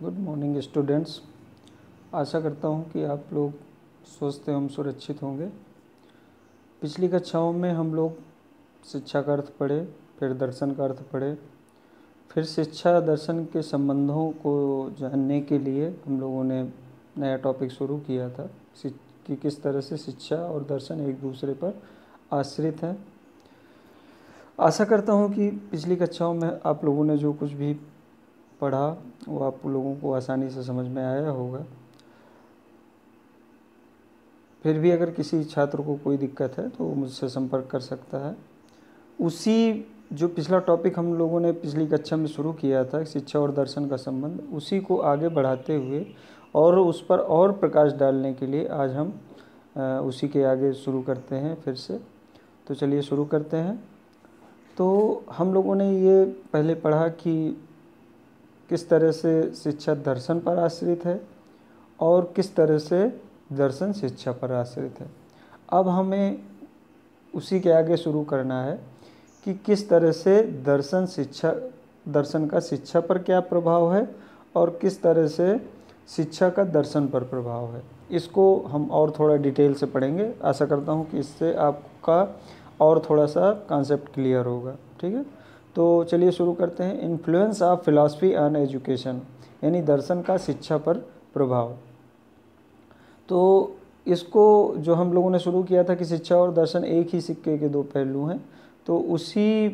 Good morning students आशा करता हूँ कि आप लोग स्वस्थ एवं सुरक्षित होंगे। पिछली कक्षाओं में हम लोग शिक्षा का अर्थ पढ़े, फिर दर्शन का अर्थ पढ़े, फिर शिक्षा दर्शन के संबंधों को जानने के लिए हम लोगों ने नया टॉपिक शुरू किया था कि किस तरह से शिक्षा और दर्शन एक दूसरे पर आश्रित हैं। आशा करता हूँ कि पिछली कक्षाओं में आप लोगों ने जो कुछ भी पढ़ा, वो आप लोगों को आसानी से समझ में आया होगा। फिर भी अगर किसी छात्र को कोई दिक्कत है तो वो मुझसे संपर्क कर सकता है। उसी जो पिछला टॉपिक हम लोगों ने पिछली कक्षा में शुरू किया था, शिक्षा और दर्शन का संबंध, उसी को आगे बढ़ाते हुए और उस पर और प्रकाश डालने के लिए आज हम उसी के आगे शुरू करते हैं फिर से। तो चलिए शुरू करते हैं। तो हम लोगों ने ये पहले पढ़ा कि किस तरह से शिक्षा दर्शन पर आश्रित है और किस तरह से दर्शन शिक्षा पर आश्रित है। अब हमें उसी के आगे शुरू करना है कि किस तरह से दर्शन शिक्षा, दर्शन का शिक्षा पर क्या प्रभाव है और किस तरह से शिक्षा का दर्शन पर प्रभाव है। इसको हम और थोड़ा डिटेल से पढ़ेंगे। आशा करता हूँ कि इससे आपका और थोड़ा सा कॉन्सेप्ट क्लियर होगा। ठीक है? तो चलिए शुरू करते हैं। Influence of philosophy on education यानी दर्शन का शिक्षा पर प्रभाव। तो इसको जो हम लोगों ने शुरू किया था कि शिक्षा और दर्शन एक ही सिक्के के दो पहलू हैं तो उसी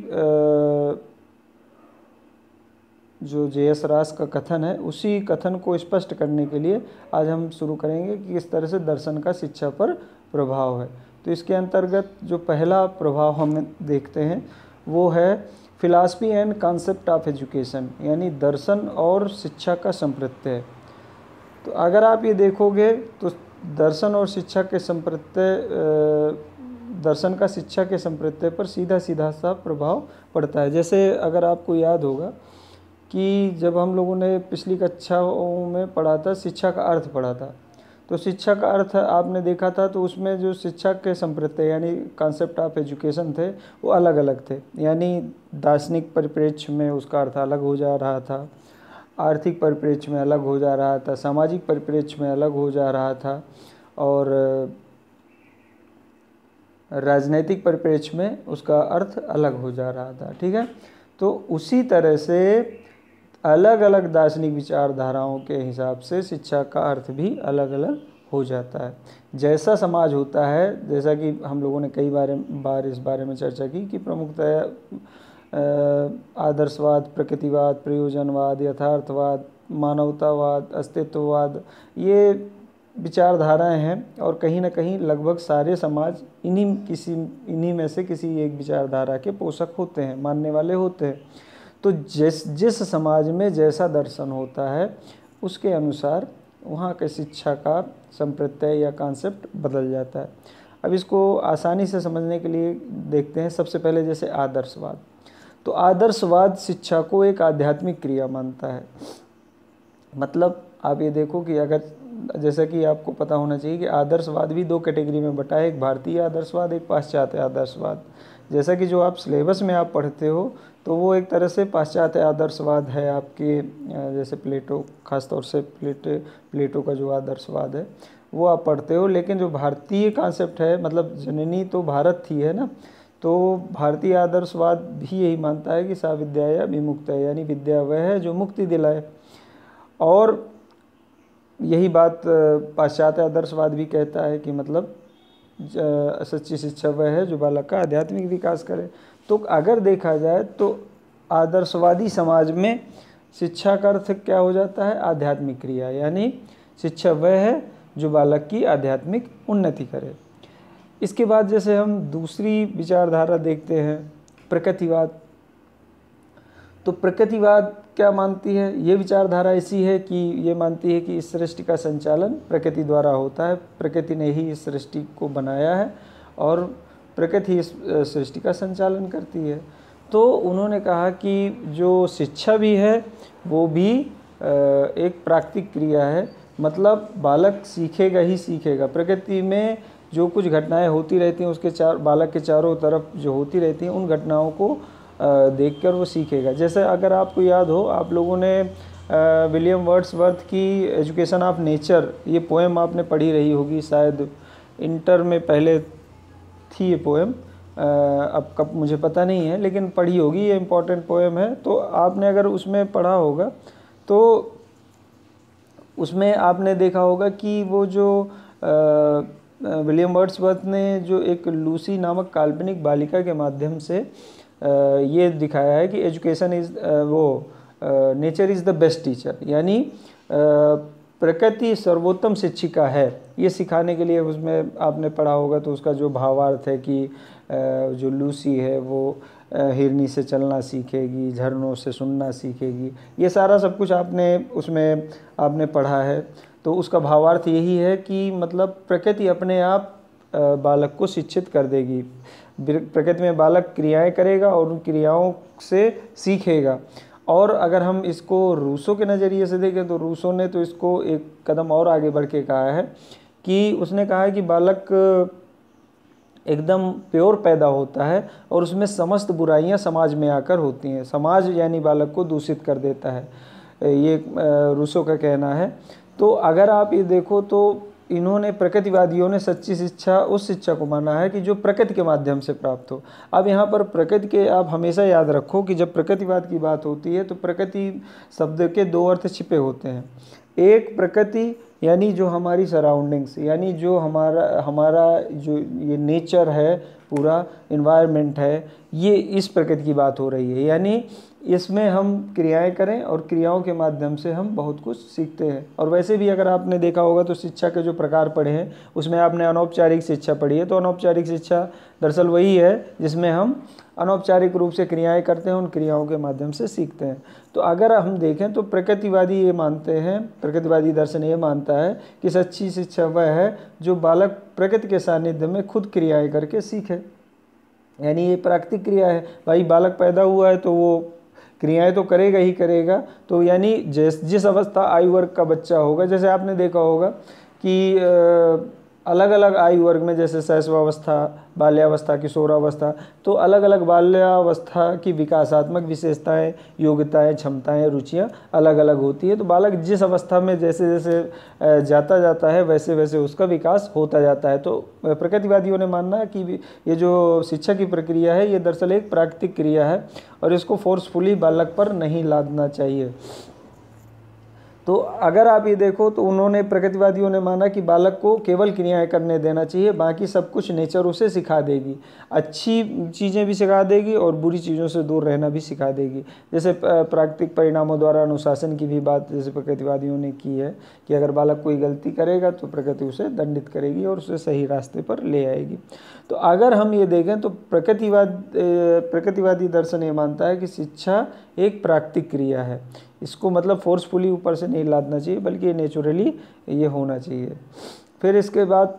जो जे एस रास का कथन है, उसी कथन को स्पष्ट करने के लिए आज हम शुरू करेंगे कि किस तरह से दर्शन का शिक्षा पर प्रभाव है। तो इसके अंतर्गत जो पहला प्रभाव हम देखते हैं, वो है philosophy and concept of education यानी दर्शन और शिक्षा का संप्रत्यय। तो अगर आप ये देखोगे तो दर्शन और शिक्षा के संप्रत्यय दर्शन का शिक्षा के संप्रत्यय पर सीधा सीधा सा प्रभाव पड़ता है। जैसे अगर आपको याद होगा कि जब हम लोगों ने पिछली कक्षाओं में पढ़ा था, शिक्षा का अर्थ पढ़ा था तो शिक्षा का अर्थ आपने देखा था तो उसमें जो शिक्षा के संप्रत्यय यानी कॉन्सेप्ट ऑफ़ एजुकेशन थे, वो अलग अलग थे। यानी दार्शनिक परिप्रेक्ष्य में उसका अर्थ अलग हो जा रहा था, आर्थिक परिप्रेक्ष्य में अलग हो जा रहा था, सामाजिक परिप्रेक्ष्य में अलग हो जा रहा था, और राजनैतिक परिप्रेक्ष्य में उसका अर्थ अलग हो जा रहा था, ठीक है? तो उसी तरह से अलग अलग दार्शनिक विचारधाराओं के हिसाब से शिक्षा का अर्थ भी अलग अलग हो जाता है। जैसा समाज होता है, जैसा कि हम लोगों ने कई बार बार इस बारे में चर्चा की कि प्रमुखतः आदर्शवाद, प्रकृतिवाद, प्रयोजनवाद, यथार्थवाद, मानवतावाद, अस्तित्ववाद, ये विचारधाराएँ हैं और कहीं ना कहीं लगभग सारे समाज इन्हीं किसी, इन्हीं में से किसी एक विचारधारा के पोषक होते हैं, मानने वाले होते हैं। तो जिस जिस समाज में जैसा दर्शन होता है, उसके अनुसार वहाँ के शिक्षा का संप्रत्यय या कॉन्सेप्ट बदल जाता है। अब इसको आसानी से समझने के लिए देखते हैं। सबसे पहले जैसे आदर्शवाद। तो आदर्शवाद शिक्षा को एक आध्यात्मिक क्रिया मानता है। मतलब आप ये देखो कि अगर, जैसा कि आपको पता होना चाहिए कि आदर्शवाद भी दो कैटेगरी में बटा है। एक भारतीय आदर्शवाद, एक पाश्चात्य आदर्शवाद। जैसा कि जो आप सिलेबस में आप पढ़ते हो तो वो एक तरह से पाश्चात्य आदर्शवाद है आपके जैसे प्लेटो, खासतौर से प्लेट, प्लेटो का जो आदर्शवाद है, वो आप पढ़ते हो। लेकिन जो भारतीय कॉन्सेप्ट है मतलब जननी तो भारत थी, है ना? तो भारतीय आदर्शवाद भी यही मानता है कि सा विद्या या विमुक्त है, यानी विद्या वह है जो मुक्ति दिलाए। और यही बात पाश्चात्य आदर्शवाद भी कहता है कि मतलब सच्ची शिक्षा वह है जो बालक का आध्यात्मिक विकास करे। तो अगर देखा जाए तो आदर्शवादी समाज में शिक्षा का अर्थ क्या हो जाता है? आध्यात्मिक क्रिया। यानी शिक्षा वह है जो बालक की आध्यात्मिक उन्नति करे। इसके बाद जैसे हम दूसरी विचारधारा देखते हैं, प्रकृतिवाद। तो प्रकृतिवाद क्या मानती है? ये विचारधारा ऐसी है कि ये मानती है कि इस सृष्टि का संचालन प्रकृति द्वारा होता है। प्रकृति ने ही इस सृष्टि को बनाया है और प्रकृति इस सृष्टि का संचालन करती है। तो उन्होंने कहा कि जो शिक्षा भी है, वो भी एक प्राकृतिक क्रिया है। मतलब बालक सीखेगा ही सीखेगा। प्रकृति में जो कुछ घटनाएँ होती रहती हैं, उसके चार, बालक के चारों तरफ़ जो होती रहती हैं, उन घटनाओं को देखकर वो सीखेगा। जैसे अगर आपको याद हो, आप लोगों ने विलियम वर्ड्सवर्थ की एजुकेशन ऑफ़ नेचर, ये पोएम आपने पढ़ी रही होगी शायद, इंटर में पहले थी ये पोएम अब कब, मुझे पता नहीं है, लेकिन पढ़ी होगी, ये इम्पोर्टेंट पोएम है. तो आपने अगर उसमें पढ़ा होगा तो उसमें आपने देखा होगा कि वो जो विलियम वर्ड्सवर्थ ने जो एक लूसी नामक काल्पनिक बालिका के माध्यम से ये दिखाया है कि एजुकेशन इज़ वो nature is the best teacher यानी प्रकृति सर्वोत्तम शिक्षिका है। ये सिखाने के लिए उसमें आपने पढ़ा होगा तो उसका जो भावार्थ है कि जो लूसी है वो हिरनी से चलना सीखेगी, झरनों से सुनना सीखेगी। ये सारा सब कुछ आपने उसमें, आपने पढ़ा है। तो उसका भावार्थ यही है कि मतलब प्रकृति अपने आप बालक को शिक्षित कर देगी। प्रकृति में बालक क्रियाएँ करेगा और उन क्रियाओं से सीखेगा। और अगर हम इसको रूसों के नज़रिए से देखें तो रूसों ने तो इसको एक कदम और आगे बढ़ के कहा है कि उसने कहा है कि बालक एकदम प्योर पैदा होता है और उसमें समस्त बुराइयाँ समाज में आकर होती हैं। समाज यानी बालक को दूषित कर देता है। ये रूसों का कहना है। तो अगर आप ये देखो तो इन्होंने प्रकृतिवादियों ने सच्ची शिक्षा, उस शिक्षा को माना है कि जो प्रकृति के माध्यम से प्राप्त हो। अब यहाँ पर प्रकृति के आप हमेशा याद रखो कि जब प्रकृतिवाद की बात होती है तो प्रकृति शब्द के दो अर्थ छिपे होते हैं। एक, प्रकृति यानी जो हमारी सराउंडिंग्स यानी जो हमारा हमारा जो ये नेचर है, पूरा इन्वायरमेंट है, ये इस प्रकृति की बात हो रही है। यानी इसमें हम क्रियाएँ करें और क्रियाओं के माध्यम से हम बहुत कुछ सीखते हैं। और वैसे भी अगर आपने देखा होगा तो शिक्षा के जो प्रकार पढ़े हैं, उसमें आपने अनौपचारिक शिक्षा पढ़ी है तो अनौपचारिक शिक्षा दरअसल वही है जिसमें हम अनौपचारिक रूप से क्रियाएँ करते हैं, उन क्रियाओं के माध्यम से सीखते हैं। तो अगर हम देखें तो प्रकृतिवादी ये मानते हैं, प्रकृतिवादी दर्शन ये मानता है कि सच्ची शिक्षा वह है जो बालक प्रकृति के सानिध्य में खुद क्रियाएँ करके सीखे। यानी ये प्राकृतिक क्रिया है। भाई बालक पैदा हुआ है तो वो क्रियाएँ तो करेगा ही करेगा। तो यानी जिस जिस अवस्था आयु वर्ग का बच्चा होगा, जैसे आपने देखा होगा कि अलग अलग आयु वर्ग में, जैसे शैशवावस्था, बाल्यावस्था, किशोरावस्था तो अलग अलग बाल्यावस्था की विकासात्मक विशेषताएँ, योग्यताएँ, क्षमताएँ, रुचियाँ अलग अलग होती है। तो बालक जिस अवस्था में जैसे जैसे जाता जाता है वैसे वैसे उसका विकास होता जाता है। तो प्रकृतिवादियों ने मानना कि ये जो शिक्षा की प्रक्रिया है, ये दरअसल एक प्राकृतिक क्रिया है और इसको फोर्सफुली बालक पर नहीं लादना चाहिए। तो अगर आप ये देखो तो उन्होंने, प्रगतिवादियों ने माना कि बालक को केवल क्रियाएँ करने देना चाहिए, बाकी सब कुछ नेचर उसे सिखा देगी। अच्छी चीज़ें भी सिखा देगी और बुरी चीज़ों से दूर रहना भी सिखा देगी। जैसे प्राकृतिक परिणामों द्वारा अनुशासन की भी बात जैसे प्रकृतिवादियों ने की है कि अगर बालक कोई गलती करेगा तो प्रकृति उसे दंडित करेगी और उसे सही रास्ते पर ले आएगी। तो अगर हम ये देखें तो प्रकृतिवाद प्रकृतिवादी दर्शन ये मानता है कि शिक्षा एक प्राकृतिक क्रिया है। इसको मतलब फोर्सफुली ऊपर से नहीं लादना चाहिए, बल्कि नेचुरली ये होना चाहिए। फिर इसके बाद,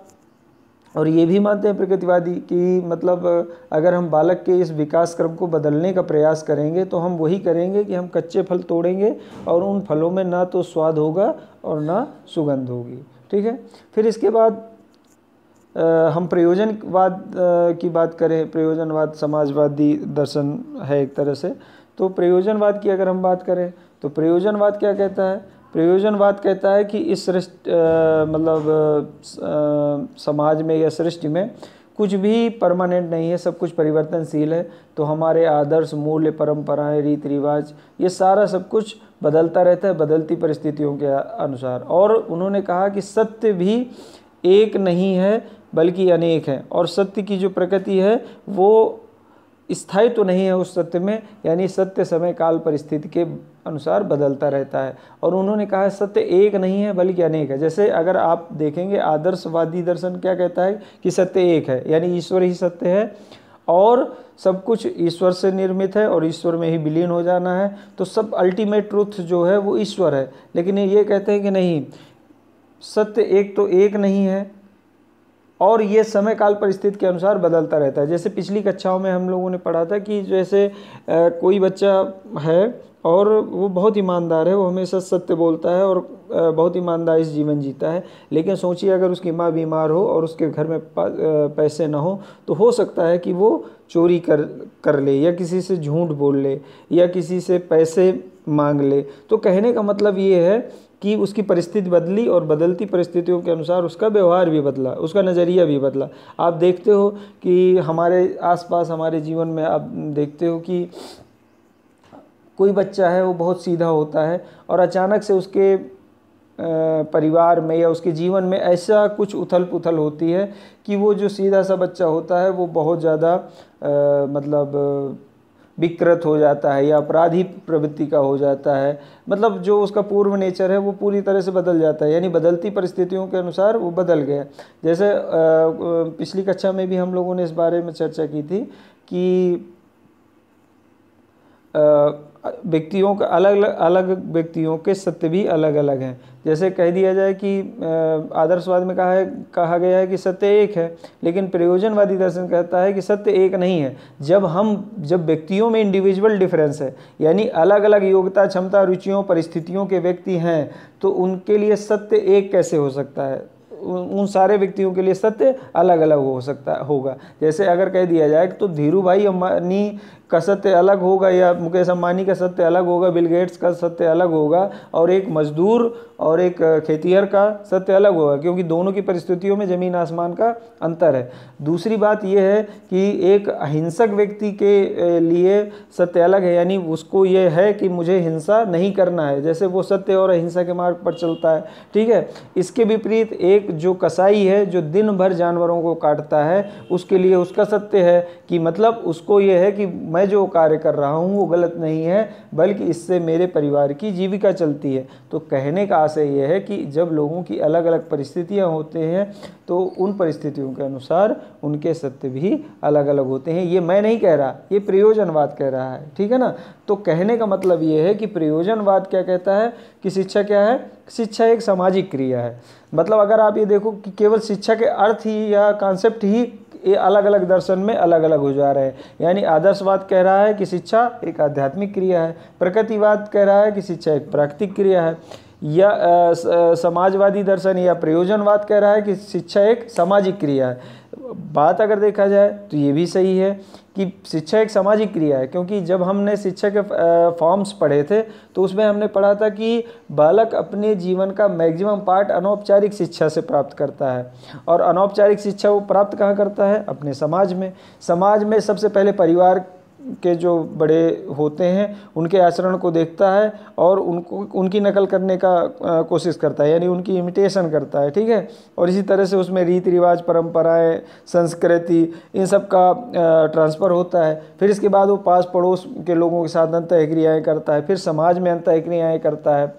और ये भी मानते हैं प्रकृतिवादी कि मतलब अगर हम बालक के इस विकास क्रम को बदलने का प्रयास करेंगे तो हम वही करेंगे कि हम कच्चे फल तोड़ेंगे और उन फलों में ना तो स्वाद होगा और ना सुगंध होगी। ठीक है? फिर इसके बाद हम प्रयोजनवाद की बात करें। प्रयोजनवाद, समाजवादी दर्शन है एक तरह से। तो प्रयोजनवाद की अगर हम बात करें तो प्रयोजनवाद क्या कहता है? प्रयोजनवाद कहता है कि इस सृष्टि मतलब समाज में या सृष्टि में कुछ भी परमानेंट नहीं है, सब कुछ परिवर्तनशील है तो हमारे आदर्श, मूल्य, परंपराएँ रीति रिवाज ये सारा सब कुछ बदलता रहता है, बदलती परिस्थितियों के अनुसार। और उन्होंने कहा कि सत्य भी एक नहीं है, बल्कि अनेक है। और सत्य की जो प्रकृति है, वो स्थायी तो नहीं है उस सत्य में, यानी सत्य समय काल परिस्थिति के अनुसार बदलता रहता है। और उन्होंने कहा है, सत्य एक नहीं है, बल्कि अनेक है। जैसे अगर आप देखेंगे, आदर्शवादी दर्शन क्या कहता है कि सत्य एक है, यानी ईश्वर ही सत्य है, और सब कुछ ईश्वर से निर्मित है और ईश्वर में ही विलीन हो जाना है तो सब अल्टीमेट ट्रूथ जो है वो ईश्वर है। लेकिन ये कहते हैं कि नहीं, सत्य एक तो एक नहीं है और ये समय काल परिस्थिति के अनुसार बदलता रहता है। जैसे पिछली कक्षाओं में हम लोगों ने पढ़ा था कि जैसे कोई बच्चा है और वो बहुत ईमानदार है, वो हमेशा सत्य बोलता है और बहुत ईमानदारी से जीवन जीता है। लेकिन सोचिए, अगर उसकी माँ बीमार हो और उसके घर में पैसे ना हो तो हो सकता है कि वो चोरी कर कर ले या किसी से झूठ बोल ले या किसी से पैसे मांग ले। तो कहने का मतलब ये है कि उसकी परिस्थिति बदली और बदलती परिस्थितियों के अनुसार उसका व्यवहार भी बदला, उसका नज़रिया भी बदला। आप देखते हो कि हमारे आसपास, हमारे जीवन में आप देखते हो कि कोई बच्चा है, वो बहुत सीधा होता है और अचानक से उसके परिवार में या उसके जीवन में ऐसा कुछ उथल पुथल होती है कि वो जो सीधा सा बच्चा होता है, वो बहुत ज़्यादा मतलब विकृत हो जाता है या अपराधी प्रवृत्ति का हो जाता है। मतलब जो उसका पूर्व नेचर है, वो पूरी तरह से बदल जाता है, यानी बदलती परिस्थितियों के अनुसार वो बदल गया जैसे पिछली कक्षा में भी हम लोगों ने इस बारे में चर्चा की थी कि व्यक्तियों का, अलग अलग व्यक्तियों के सत्य भी अलग अलग हैं। जैसे कह दिया जाए कि आदर्शवाद में कहा है, कहा गया है कि सत्य एक है, लेकिन प्रयोजनवादी दर्शन कहता है कि सत्य एक नहीं है। जब हम, जब व्यक्तियों में इंडिविजुअल डिफरेंस है, यानी अलग अलग योग्यता, क्षमता, रुचियों, परिस्थितियों के व्यक्ति हैं तो उनके लिए सत्य एक कैसे हो सकता है? उन सारे व्यक्तियों के लिए सत्य अलग अलग हो सकता, होगा। जैसे अगर कह दिया जाए तो धीरू भाई अंबानी का सत्य अलग होगा या मुकेश अंबानी का सत्य अलग होगा, बिल गेट्स का सत्य अलग होगा और एक मजदूर और एक खेतीहर का सत्य अलग होगा, क्योंकि दोनों की परिस्थितियों में ज़मीन आसमान का अंतर है। दूसरी बात यह है कि एक अहिंसक व्यक्ति के लिए सत्य अलग है, यानी उसको यह है कि मुझे हिंसा नहीं करना है। जैसे वो सत्य और अहिंसा के मार्ग पर चलता है, ठीक है? इसके विपरीत एक जो कसाई है, जो दिन भर जानवरों को काटता है, उसके लिए उसका सत्य है कि मतलब उसको ये है कि मैं जो कार्य कर रहा हूँ वो गलत नहीं है, बल्कि इससे मेरे परिवार की जीविका चलती है। तो कहने का आशय यह है कि जब लोगों की अलग अलग परिस्थितियाँ होते हैं तो उन परिस्थितियों के अनुसार उनके सत्य भी अलग अलग होते हैं। ये मैं नहीं कह रहा, ये प्रयोजनवाद कह रहा है, ठीक है ना? तो कहने का मतलब ये है कि प्रयोजनवाद क्या कहता है? कि शिक्षा क्या है? शिक्षा एक सामाजिक क्रिया है। मतलब अगर आप ये देखो कि केवल शिक्षा के अर्थ ही या कॉन्सेप्ट ही ये अलग अलग दर्शन में अलग अलग हो जा रहे हैं। यानी आदर्शवाद कह रहा है कि शिक्षा एक आध्यात्मिक क्रिया है। प्रकृतिवाद कह रहा है कि शिक्षा एक प्राकृतिक क्रिया है। या समाजवादी दर्शन या प्रयोजनवाद कह रहा है कि शिक्षा एक सामाजिक क्रिया है। बात अगर देखा जाए तो ये भी सही है कि शिक्षा एक सामाजिक क्रिया है, क्योंकि जब हमने शिक्षा के फॉर्म्स पढ़े थे तो उसमें हमने पढ़ा था कि बालक अपने जीवन का मैक्सिमम पार्ट अनौपचारिक शिक्षा से प्राप्त करता है। और अनौपचारिक शिक्षा वो प्राप्त कहाँ करता है? अपने समाज में। समाज में सबसे पहले परिवार के जो बड़े होते हैं, उनके आचरण को देखता है और उनको, उनकी नकल करने का कोशिश करता है, यानी उनकी इमिटेशन करता है, ठीक है? और इसी तरह से उसमें रीति रिवाज, परंपराएँ, संस्कृति, इन सब का ट्रांसफ़र होता है। फिर इसके बाद वो पास पड़ोस के लोगों के साथ अंत क्रियाएँ करता है, फिर समाज में अंत क्रियाएँ करता है।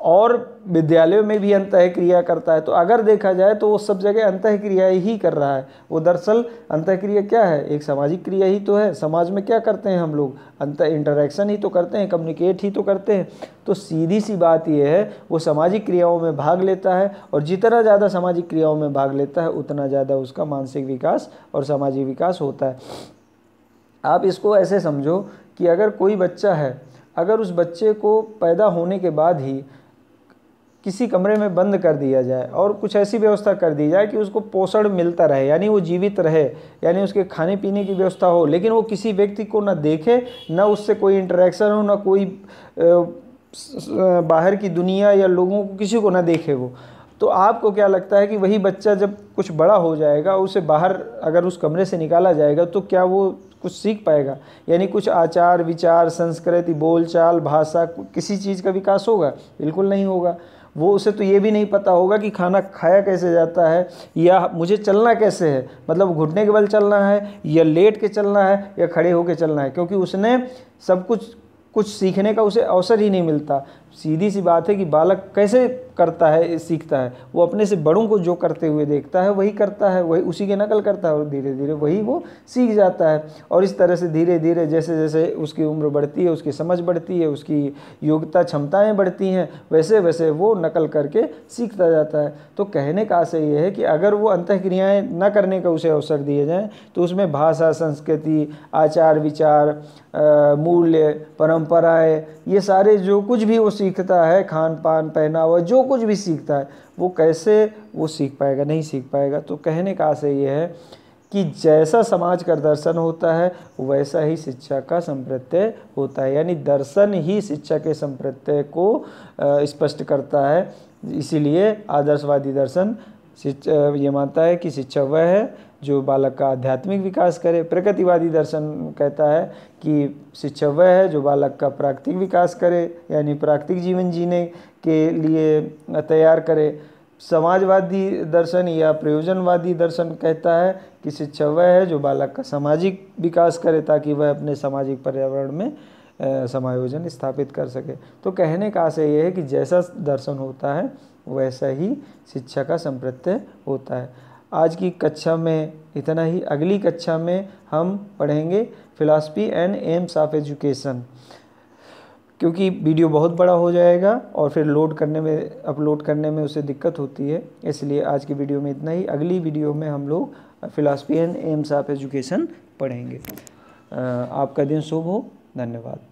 और विद्यालयों में भी अंत क्रिया करता है तो अगर देखा जाए तो वो सब जगह अंत क्रिया ही कर रहा है। वो दरअसल अंत क्रिया क्या है? एक सामाजिक क्रिया ही तो है। समाज में क्या करते हैं हम लोग? अंत इंटरेक्शन ही तो करते हैं कम्युनिकेट ही तो करते हैं। तो सीधी सी बात यह है, वो सामाजिक क्रियाओं में भाग लेता है और जितना ज़्यादा सामाजिक क्रियाओं में भाग लेता है, उतना ज़्यादा उसका मानसिक विकास और सामाजिक विकास होता है। आप इसको ऐसे समझो कि अगर कोई बच्चा है, अगर उस बच्चे को पैदा होने के बाद ही किसी कमरे में बंद कर दिया जाए और कुछ ऐसी व्यवस्था कर दी जाए कि उसको पोषण मिलता रहे, यानी वो जीवित रहे, यानी उसके खाने पीने की व्यवस्था हो, लेकिन वो किसी व्यक्ति को ना देखे, ना उससे कोई इंटरेक्शन हो, ना कोई बाहर की दुनिया या लोगों को किसी को ना देखे वो। तो आपको क्या लगता है कि वही बच्चा जब कुछ बड़ा हो जाएगा, उसे बाहर अगर उस कमरे से निकाला जाएगा तो क्या वो कुछ सीख पाएगा? यानी कुछ आचार विचार संस्कृति, बोलचाल, भाषा, किसी चीज़ का विकास होगा? बिल्कुल नहीं होगा। वो उसे तो ये भी नहीं पता होगा कि खाना खाया कैसे जाता है, या मुझे चलना कैसे है? मतलब घुटने के बल चलना है, या लेट के चलना है, या खड़े होकर चलना है? क्योंकि उसने सब कुछ कुछ सीखने का उसे अवसर ही नहीं मिलता। सीधी सी बात है कि बालक कैसे करता है, सीखता है। वो अपने से बड़ों को जो करते हुए देखता है, वही करता है, वही उसी के नकल करता है और धीरे धीरे वही वो सीख जाता है। और इस तरह से धीरे धीरे जैसे जैसे उसकी उम्र बढ़ती है, उसकी समझ बढ़ती है, उसकी योग्यता क्षमताएँ बढ़ती हैं वैसे वैसे वो नकल करके सीखता जाता है। तो कहने का आशय ये है कि अगर वो अंत क्रियाएँ न करने का उसे अवसर दिए जाएँ तो उसमें भाषा, संस्कृति आचार विचार मूल्य, परंपराएँ, ये सारे जो कुछ भी वो सीखता है खान पान पहनावा, जो कुछ भी सीखता है, वो कैसे वो सीख पाएगा, नहीं सीख पाएगा? तो कहने का आशय ये है कि जैसा समाज का दर्शन होता है, वैसा ही शिक्षा का संप्रत्यय होता है। यानी दर्शन ही शिक्षा के संप्रत्यय को स्पष्ट करता है। इसीलिए आदर्शवादी दर्शन ये मानता है कि शिक्षा वह है जो बालक का आध्यात्मिक विकास करे, प्रगतिवादी दर्शन कहता है कि शिक्षा वह है जो बालक का प्राकृतिक विकास करे, यानी प्राकृतिक जीवन जीने के लिए तैयार करे। समाजवादी दर्शन या प्रयोजनवादी दर्शन कहता है कि शिक्षा वह है जो बालक का सामाजिक विकास करे ताकि वह अपने सामाजिक पर्यावरण में समायोजन स्थापित कर सके। तो कहने का आशय यह है कि जैसा दर्शन होता है, वैसा ही शिक्षा का संप्रत्यय होता है। आज की कक्षा में इतना ही। अगली कक्षा में हम पढ़ेंगे philosophy and aims of education क्योंकि वीडियो बहुत बड़ा हो जाएगा और फिर लोड करने में अपलोड करने में उसे दिक्कत होती है। इसलिए आज की वीडियो में इतना ही। अगली वीडियो में हम लोग philosophy and aims of education पढ़ेंगे। आपका दिन शुभ हो। धन्यवाद।